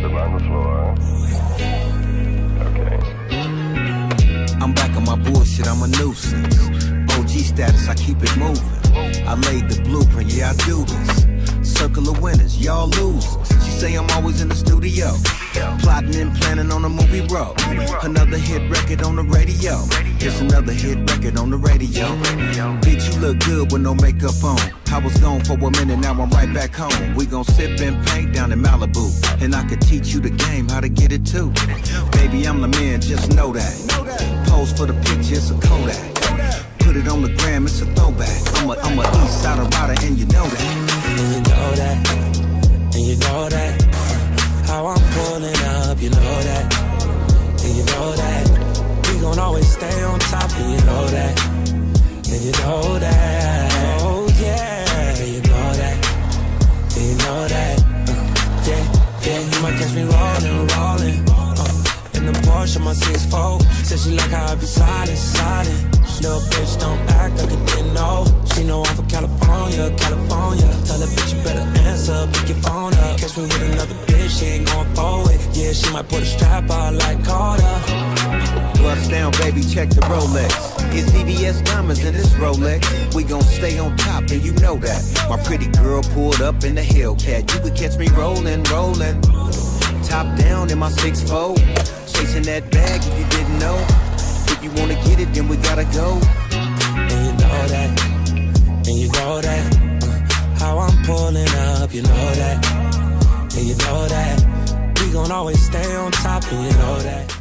something on the floor. Okay. I'm back on my bullshit, I'm a nuisance. OG status, I keep it moving. I laid the blueprint, yeah, I do this. Circle of winners, y'all losers. She say I'm always in the studio. Plotting and planning on a movie road. Another hit record on the radio. It's another hit record on the radio. Bitch, you look good with no makeup on. I was gone for a minute, now I'm right back home. We gon' sip and paint down in Malibu. And I could teach you the game, how to get it too. Baby, I'm the man, just know that. Pose for the picture, it's a Kodak. Put it on the gram, it's a throwback. I'm a, I'm a east side rider, and you know that. And you know that, and you know that. How I'm pulling up, you know that, and you know that. We gon' always stay on top, and you know that, and you know that. Might catch me rolling, rolling. Uh, in the Porsche, my 6'4". Said she like how I be sliding, sliding. Little bitch don't act like you didn't know. She know I'm from California, California. Tell her bitch you better answer, pick your phone up. Catch me with another bitch, she ain't going forward. Yeah, she might put a strap on like Carter. Bust down, baby, check the Rolex. It's VVS diamonds in this Rolex. We gon' stay on top, and you know that. My pretty girl pulled up in the Hellcat. You could catch me rolling, rolling. Top down in my six 6'4. Chasing that bag if you didn't know. If you wanna get it, then we gotta go. And you know that, and you know that. Uh, how I'm pulling up, you know that, and you know that. We gon' always stay on top, and you know that.